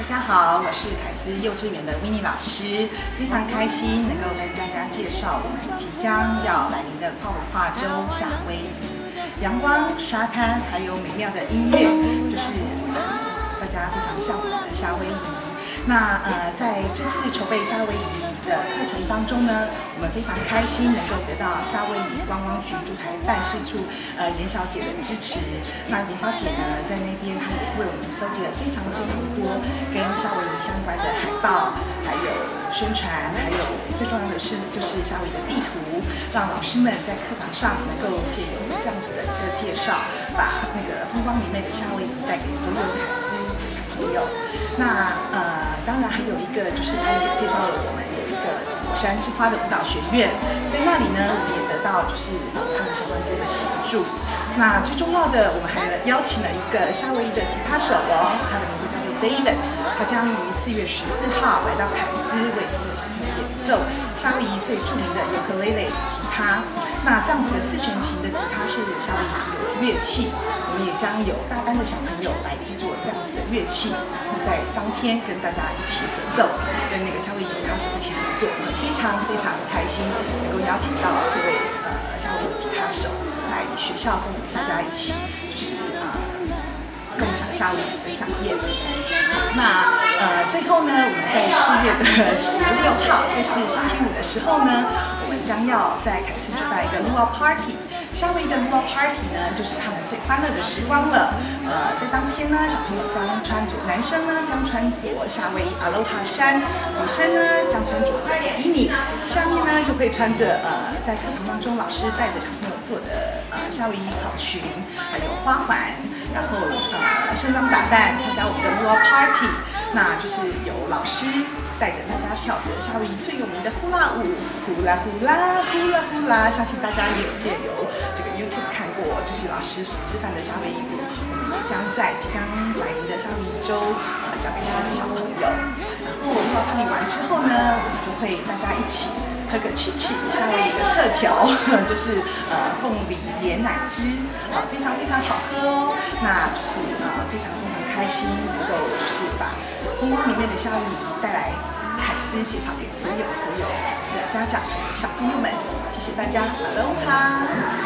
大家好，我是凯斯幼稚园的 w i n n i e 老师，非常开心能够跟大家介绍我们即将要来临的跨文化州夏威夷。阳光、沙滩，还有美妙的音乐，就是大家非常向往的夏威夷。那呃，在这次筹备夏威夷。的课程当中呢，我们非常开心能够得到夏威夷观光局驻台办事处呃严小姐的支持。那严小姐呢，在那边她也为我们搜集了非常非常多跟夏威夷相关的海报，还有宣传，还有最重要的是就是夏威夷的地图，让老师们在课堂上能够借由这样子的一个介绍，把那个风光明媚的夏威夷带给所有凯斯的小朋友。那呃，当然还有一个就是他也介绍了我们有一个。火山之花的舞蹈学院，在那里呢，我们也得到就是他们相当多的协助。那最重要的，我们还邀请了一个夏威夷的吉他手哦，他的名字叫做 David，他将于四月十四号来到凯斯为所有小朋友演奏夏威夷最著名的尤克里里吉他。那这样子的四弦琴的吉他是夏威夷独有的乐器，我们也将有大班的小朋友来制作这样子的乐器，然后在当天跟大家一起合奏，跟那个夏威夷吉他手一起合作。非常非常开心能够邀请到这位呃夏威夷吉他手来学校跟我们大家一起，就是啊共享夏威夷的飨宴。那呃最后呢，我们在四月的十六号，就是星期五的时候呢，将要在凯斯举办一个 Luau Party。夏威夷的 Luau Party 呢，就是他们最欢乐的时光了。呃，在当天呢，小朋友将穿着，男生呢将穿着夏威夷阿罗哈衫，女生呢将穿着比基尼，下面呢就会穿着呃，在课堂当中老师带着小朋友做的呃夏威夷草裙，还有花环，然后呃盛装打扮参加我们的 Luau Party，那就是有老师带着大家跳着夏威夷最有名的呼啦舞，呼啦呼啦呼啦呼啦，相信大家也有借由这个 YouTube 看过，就是老师所示范的夏威夷舞。我们将在即将来临的夏威夷周，呃，交给所有的小朋友。然后我们到康利完之后呢，我们就会大家一起喝个 c h 夏威夷的特调，就是呃凤梨椰奶汁，啊，非常非常好喝哦。那就是呃非常非常开心，能够就是把风光明媚的夏威夷带来斯，介绍给所有所有老师的家长小朋友们。谢谢大家，Hello 哈。